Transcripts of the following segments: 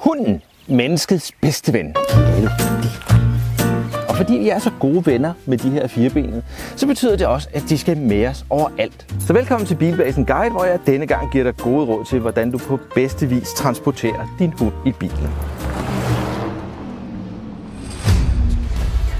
Hunden, menneskets bedste ven. Og fordi vi er så gode venner med de her firebenede, så betyder det også, at de skal med os overalt. Så velkommen til Bilbasen Guide, hvor jeg denne gang giver dig gode råd til, hvordan du på bedste vis transporterer din hund i bilen.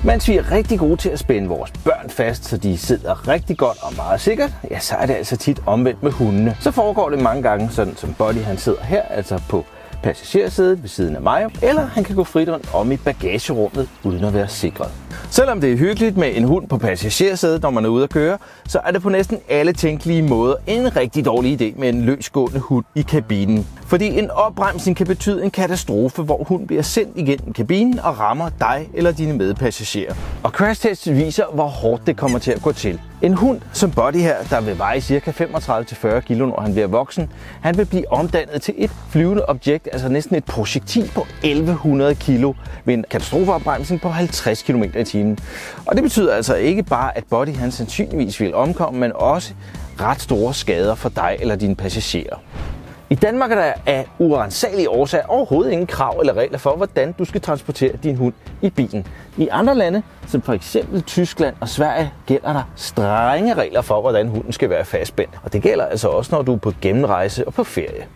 Mens vi er rigtig gode til at spænde vores børn fast, så de sidder rigtig godt og meget sikkert, ja, så er det altså tit omvendt med hundene. Så foregår det mange gange sådan, som Buddy han sidder her, altså på passagersædet ved siden af mig, eller han kan gå frit rundt om i bagagerummet uden at være sikret. Selvom det er hyggeligt med en hund på passagersædet, når man er ude at køre, så er det på næsten alle tænkelige måder en rigtig dårlig idé med en løsgående hund i kabinen. Fordi en opbremsning kan betyde en katastrofe, hvor hunden bliver sendt igennem kabinen og rammer dig eller dine medpassagerer. Og crashtest viser, hvor hårdt det kommer til at gå til. En hund som Buddy her, der vil veje ca. 35-40 kg, når han bliver voksen, han vil blive omdannet til et flyvende objekt, altså næsten et projektil på 1100 kg ved en katastrofeopbremsning på 50 km i timen. Og det betyder altså ikke bare, at Buddy han sandsynligvis vil omkomme, men også ret store skader for dig eller dine passagerer. I Danmark er der af urensagelige årsager overhovedet ingen krav eller regler for, hvordan du skal transportere din hund i bilen. I andre lande, som for eksempel Tyskland og Sverige, gælder der strenge regler for, hvordan hunden skal være fastspændt. Og det gælder altså også, når du er på gennemrejse og på ferie.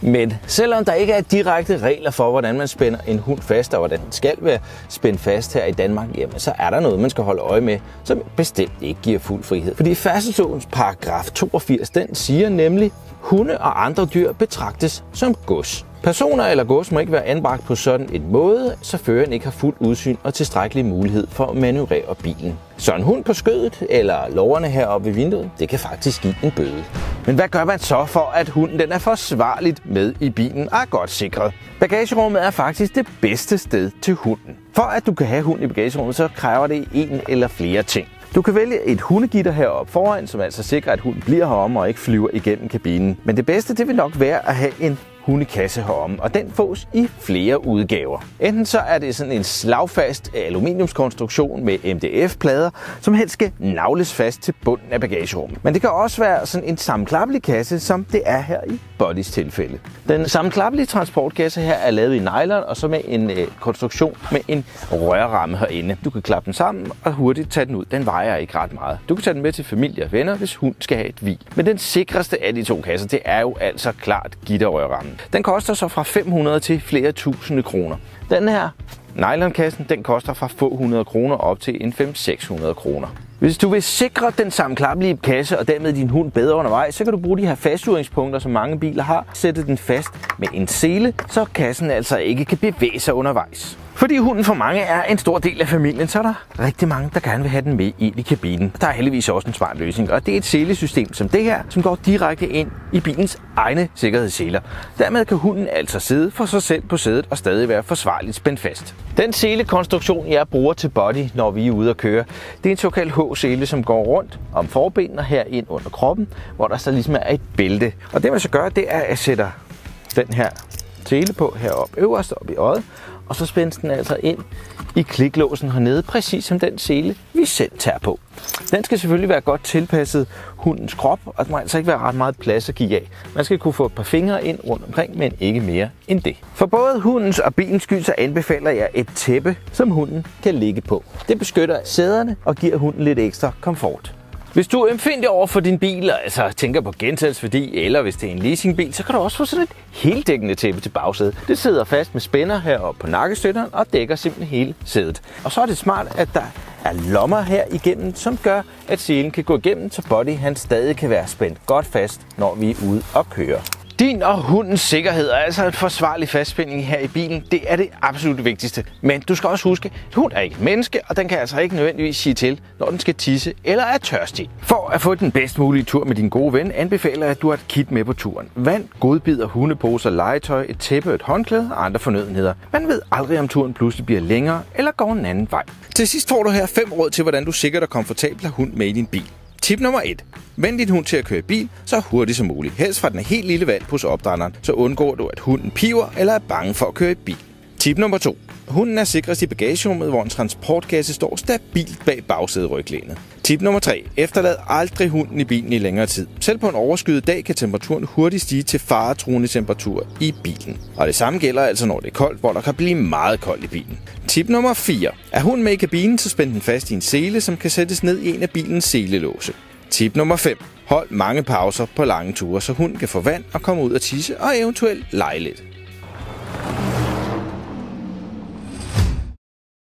Men selvom der ikke er direkte regler for, hvordan man spænder en hund fast, og hvordan den skal være spændt fast her i Danmark, jamen så er der noget, man skal holde øje med, som bestemt ikke giver fuld frihed. Fordi færdselslovens paragraf 82, den siger nemlig, hunde og andre dyr betragtes som gods. Personer eller gods må ikke være anbragt på sådan en måde, så føreren ikke har fuld udsyn og tilstrækkelig mulighed for at manøvrere bilen. Så en hund på skødet eller loverne heroppe ved vinduet, det kan faktisk give en bøde. Men hvad gør man så for, at hunden den er forsvarligt med i bilen og er godt sikret? Bagagerummet er faktisk det bedste sted til hunden. For at du kan have hund i bagagerummet, så kræver det en eller flere ting. Du kan vælge et hundegitter heroppe foran, som altså sikrer, at hunden bliver herom og ikke flyver igennem kabinen. Men det bedste det vil nok være at have en hundekasse herom, og den fås i flere udgaver. Enten så er det sådan en slagfast aluminiumskonstruktion med MDF-plader, som helst skal navles fast til bunden af bagagerummet. Men det kan også være sådan en sammenklappelig kasse, som det er her i Bodys tilfælde. Den sammenklappelige transportkasse her er lavet i nylon, og så med en øh, konstruktion med en rørramme herinde. Du kan klappe den sammen og hurtigt tage den ud. Den vejer ikke ret meget. Du kan tage den med til familie og venner, hvis hun skal have et vi. Men den sikreste af de to kasser, det er jo altså klart gitterrørrammen. Den koster så fra 500 til flere tusinde kroner. Den her nylonkassen, den koster fra få hundrede kroner op til en 5-600 kroner. Hvis du vil sikre den sammenklappelige kasse og dermed din hund bedre undervejs, så kan du bruge de her fastsuringspunkter, som mange biler har. Sætte den fast med en sele, så kassen altså ikke kan bevæge sig undervejs. Fordi hunden for mange er en stor del af familien, så er der rigtig mange, der gerne vil have den med ind i kabinen. Der er heldigvis også en smart løsning, og det er et selesystem som det her, som går direkte ind i bilens egne sikkerhedsseler. Dermed kan hunden altså sidde for sig selv på sædet og stadig være forsvarligt spændt fast. Den selekonstruktion, jeg bruger til body, når vi er ude at køre, det er en såkaldt H-sele, som går rundt om forbenene her ind under kroppen, hvor der så ligesom er et bælte. Og det man så gør, det er at sætter den her sele på heroppe øverst op i øjet, og så spændes den altså ind i kliklåsen hernede, præcis som den sele, vi selv tager på. Den skal selvfølgelig være godt tilpasset hundens krop, og der må altså ikke være ret meget plads at give af. Man skal kunne få et par fingre ind rundt omkring, men ikke mere end det. For både hundens og bilens skyld, så anbefaler jeg et tæppe, som hunden kan ligge på. Det beskytter sæderne og giver hunden lidt ekstra komfort. Hvis du er empfindelig over for din bil, altså tænker på gensalgsværdi, eller hvis det er en leasingbil, så kan du også få sådan et heldækkende tæppe til bagsædet. Det sidder fast med spænder heroppe på nakkestøtteren og dækker simpelthen hele sædet. Og så er det smart, at der er lommer her igennem, som gør, at selen kan gå igennem, så body han stadig kan være spændt godt fast, når vi er ude og køre. Din og hundens sikkerhed er altså en forsvarlig fastspænding her i bilen. Det er det absolut vigtigste. Men du skal også huske, at hund er ikke menneske, og den kan altså ikke nødvendigvis sige til, når den skal tisse eller er tørstig. For at få den bedst mulige tur med din gode ven, anbefaler jeg, at du har et kit med på turen. Vand, godbider, hundeposer, legetøj, et tæppe, et håndklæde og andre fornødenheder. Man ved aldrig, om turen pludselig bliver længere eller går en anden vej. Til sidst får du her fem råd til, hvordan du sikkert og komfortabelt har hund med i din bil. Tip nummer 1. Vend din hund til at køre bil så hurtigt som muligt. Helst fra den helt lille valg hos opdrætteren, så undgår du, at hunden piver eller er bange for at køre i bil. Tip nummer 2. Hunden er sikrest i bagagerummet, hvor en transportkasse står stabilt bag bagsæderyglænet. Tip nummer 3. Efterlad aldrig hunden i bilen i længere tid. Selv på en overskyet dag kan temperaturen hurtigt stige til faretruende temperatur i bilen. Og det samme gælder altså, når det er koldt, hvor der kan blive meget koldt i bilen. Tip nummer 4. Er hunden med i kabinen, så spænd den fast i en sele, som kan sættes ned i en af bilens selelåse. Tip nummer 5. Hold mange pauser på lange ture, så hunden kan få vand og komme ud og tisse og eventuelt lege lidt.